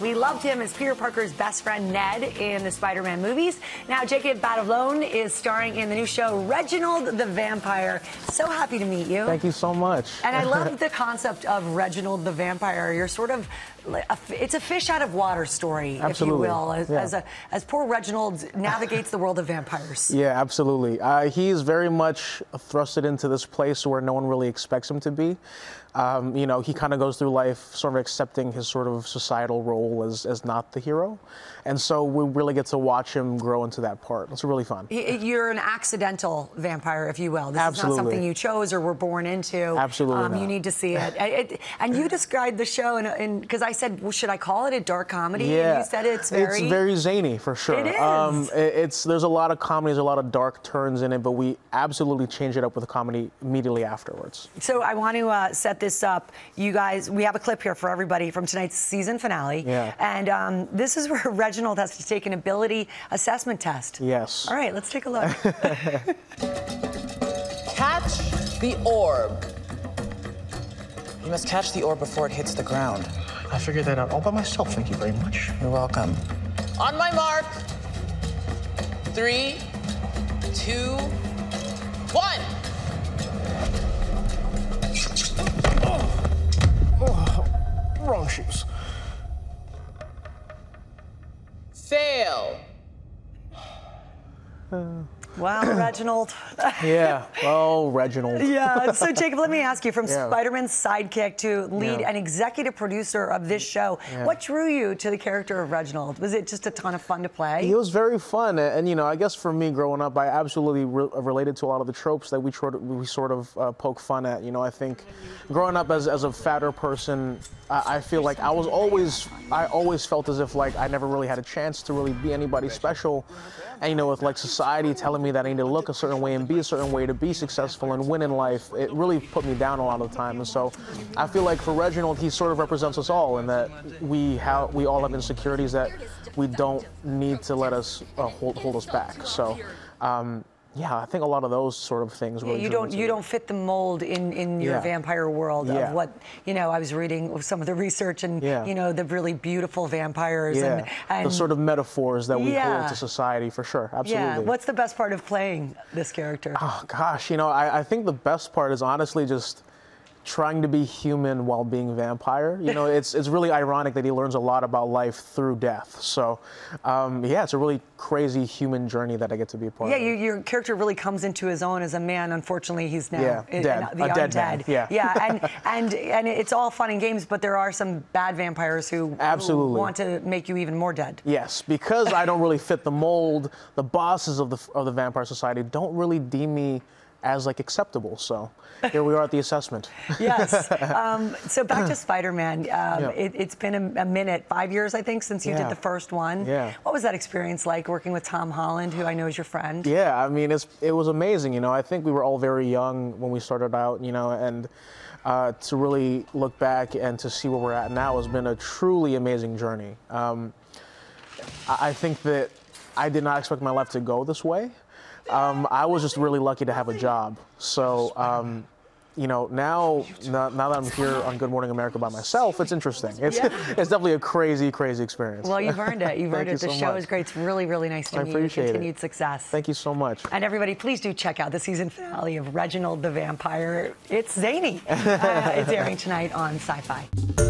We loved him as Peter Parker's best friend Ned in the Spider Man movies. Now, Jacob Batalon is starring in the new show Reginald the Vampire. So happy to meet you. Thank you so much. And I love the concept of Reginald the Vampire. You're sort of, it's a fish out of water story, absolutely. if you will, as, yeah. as, a, as poor Reginald navigates the world of vampires. Yeah, absolutely. Uh, he's very much thrusted into this place where no one really expects him to be. Um, you know, he kind of goes through life sort of accepting his sort of societal role as, as not the hero. And so we really get to watch him grow into that part. It's really fun. You're an accidental vampire, if you will. This Absolutely. is not something you chose or were born into. Absolutely. Um, you need to see it. it. And you described the show, because I said, well, should I call it a dark comedy? Yeah. And you said it's very. It's very zany, for sure. It is. Um, it, it's, there's a lot of comedy, there's a lot of dark turns in it, but we absolutely change it up with a comedy immediately afterwards. So I want to uh, set this up. You guys, we have a clip here for everybody from tonight's season finale. Yeah. And um, this is where Reginald has to take an ability assessment test. Yes. All right, let's take a look. Catch the orb. You must catch the orb before it hits the ground. I figured that out all by myself. Thank you very much. You're welcome. On my mark. Three, two, one. Wrong shoes. Fail. Uh. Wow, Reginald. Yeah. Oh, Reginald. Yeah. So, Jacob, let me ask you from Yeah. Spider Man's sidekick to lead Yeah. and executive producer of this show, Yeah. what drew you to the character of Reginald? Was it just a ton of fun to play? It was very fun, and, you know, I guess for me growing up, I absolutely re- related to a lot of the tropes that we sort of, we sort of uh, poke fun at. You know, I think growing up as, as a fatter person, I, I feel like I was always, I always felt as if like I never really had a chance to really be anybody special. And you know, with like society telling me that I need to look a certain way and be a certain way to be successful and win in life, it really put me down a lot of the time. And so, I feel like for Reginald, he sort of represents us all in that we have, we all have insecurities that we don't need to let us uh, hold, hold us back. So, um, yeah, I think a lot of those sort of things. Yeah, you don't you don't fit the mold in, in your Yeah. vampire world Yeah. of what you know. I was reading some of the research and you know the really beautiful vampires Yeah, and, and the sort of metaphors that we hold to society for sure. Absolutely. yeah. What's the best part of playing this character? Oh gosh, you know, I, I think the best part is honestly just trying to be human while being vampire. You know, it's it's really ironic that he learns a lot about life through death. So, um, yeah, it's a really crazy human journey that I get to be a part yeah, of. you, your character really comes into his own as a man. Unfortunately, he's now Yeah, in- dead. the A dead man, undead. yeah. yeah, and and and it's all fun and games, but there are some bad vampires who, who Absolutely. want to make you even more dead. Yes, because I don't really fit the mold. The bosses of the of the Vampire Society don't really deem me as like acceptable. So here we are at the assessment. yes. Um, so back to Spider-Man. Um, Yeah. it, it's been a, a minute, five years, I think, since you Yeah. did the first one. Yeah. What was that experience like working with Tom Holland, who I know is your friend? Yeah, I mean, it's it was amazing. You know, I think we were all very young when we started out. You know, and uh, to really look back and to see where we're at now has been a truly amazing journey. Um, I I think that I did not expect my life to go this way. Um, I was just really lucky to have a job. So, um, you know, now, now now that I'm here on Good Morning America by myself, it's interesting. It's it's definitely a crazy, crazy experience. Well, you've earned it. You've earned you it. The so show much. is great. It's really, really nice to I meet you. appreciate it. Continued success. Thank you so much. And everybody, please do check out the season finale of Reginald the Vampire. It's zany. Uh, it's airing tonight on Syfy.